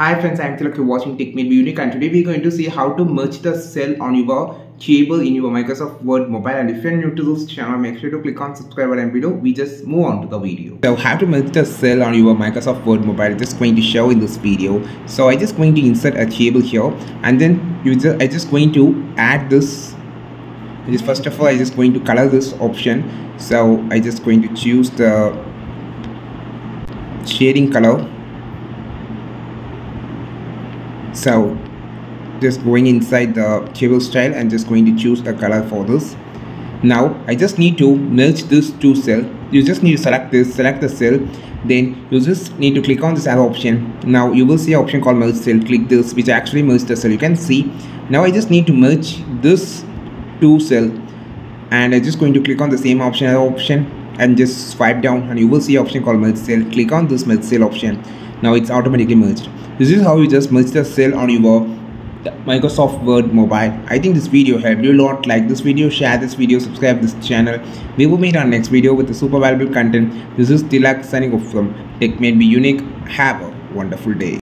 Hi friends, I am Tilak, you're watching Tech Made Unique and today we're going to see how to merge the cell on your table in your Microsoft Word mobile. And if you're new to this channel, make sure to click on subscribe and below. We just move on to the video. So how to merge the cell on your Microsoft Word mobile, just going to show in this video. So I just going to insert a table here. And then you just I just going to add this. Just first of all I just going to color this option. So I just going to choose the shading color so just going inside the table style and just going to choose a color for this. Now I just need to merge this two cell you just need to select this select the cell. Then you just need to click on this arrow option. Now you will see an option called merge cell. Click this which actually merge the cell. You can see. Now I just need to merge this two cell. And I'm just going to click on the same option option and just swipe down. And you will see option called merge cell. Click on this merge cell option. Now it's automatically merged this is how you just merge the cell on your Microsoft Word mobile. I think this video helped you a lot. Like this video, share this video, subscribe this channel. We will meet our next video with the super valuable content. This is Tilak signing off from Tech Made Me Unique. Have a wonderful day.